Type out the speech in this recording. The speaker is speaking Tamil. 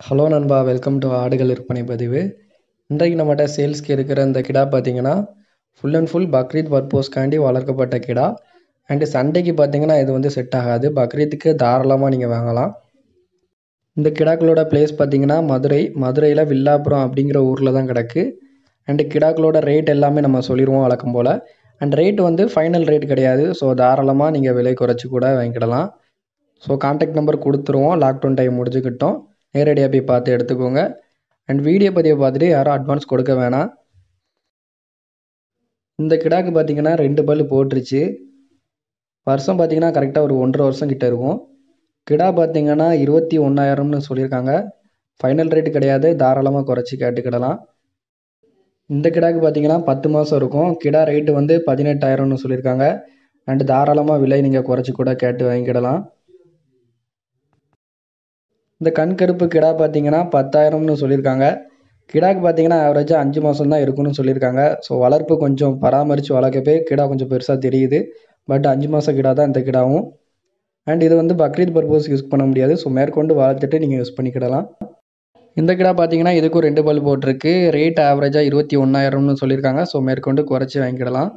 ஹலோ நண்பா வெல்கம் டு ஆடுகள் விற்பனை பதிவு. இன்றைக்கு நம்மகிட்ட சேல்ஸ்க்கு இருக்கிற இந்த கிடா பார்த்தீங்கன்னா ஃபுல் அண்ட் ஃபுல் பக்ரீத் பர்போஸ்க்காண்டி வளர்க்கப்பட்ட கிடா. அண்டு சண்டைக்கு பார்த்தீங்கன்னா இது வந்து செட் ஆகாது. பக்ரீத்துக்கு தாராளமாக நீங்கள் வாங்கலாம். இந்த கிடாக்களோட பிளேஸ் பார்த்தீங்கன்னா மதுரை மதுரையில் வில்லாபுரம் அப்படிங்கிற ஊரில் தான் கிடக்கு. அண்டு கிடாக்களோட ரேட் எல்லாமே நம்ம சொல்லிடுவோம் வழக்கம் போல். அண்ட் ரேட் வந்து ஃபைனல் ரேட் கிடையாது. ஸோ தாராளமாக நீங்கள் விலை குறைச்சி கூட வாங்கிக்கிடலாம். ஸோ கான்டாக்ட் நம்பர் கொடுத்துருவோம். லாக்டவுன் டைம் முடிஞ்சுக்கிட்டோம் நேரடியாக போய் பார்த்து எடுத்துக்கோங்க. அண்ட் வீடியோ பதிவை பார்த்துட்டு யாரும் அட்வான்ஸ் கொடுக்க வேணாம். இந்த கிடாக்கு பார்த்தீங்கன்னா ரெண்டு பல் போட்டுருச்சு. வருஷம் பார்த்தீங்கன்னா கரெக்டாக ஒரு ஒன்றரை வருஷம் கிட்ட இருக்கும். கிடா பார்த்தீங்கன்னா இருபத்தி ஒன்றாயிரம்னு சொல்லியிருக்காங்க. ஃபைனல் ரேட்டு கிடையாது. தாராளமாக குறைச்சி கேட்டுக்கிடலாம். இந்த கிடாக்கு பார்த்தீங்கன்னா பத்து மாதம் இருக்கும். கிடா ரேட்டு வந்து பதினெட்டாயிரம்னு சொல்லியிருக்காங்க. அண்டு தாராளமாக விலை நீங்கள் குறைச்சி கூட கேட்டு வாங்கிக்கிடலாம். இந்த கண் கருப்பு கிடா பார்த்தீங்கன்னா பத்தாயிரம்னு சொல்லியிருக்காங்க. கிடாக்கு பார்த்தீங்கன்னா ஆவரேஜாக அஞ்சு மாதம் தான் இருக்குன்னு சொல்லியிருக்காங்க. ஸோ வளர்ப்பு கொஞ்சம் பராமரித்து வளர்க்கப்பே கிடா கொஞ்சம் பெருசாக தெரியுது. பட் அஞ்சு மாதம் கிடா தான் இந்த கிடாவும். அண்ட் இது வந்து பக்ரீத் பர்பஸ் யூஸ் பண்ண முடியாது. ஸோ மேற்கொண்டு வளர்த்துட்டு நீங்கள் யூஸ் பண்ணிக்கிடலாம். இந்த கிடா பார்த்தீங்கன்னா இதுக்கும் ரெண்டு பல் போட்டிருக்கு. ரேட் ஆவரேஜாக இருபத்தி ஒன்றாயிரம்னு சொல்லியிருக்காங்க. ஸோ மேற்கொண்டு குறைச்சி வாங்கிக்கிடலாம்.